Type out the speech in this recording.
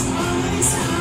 Christ.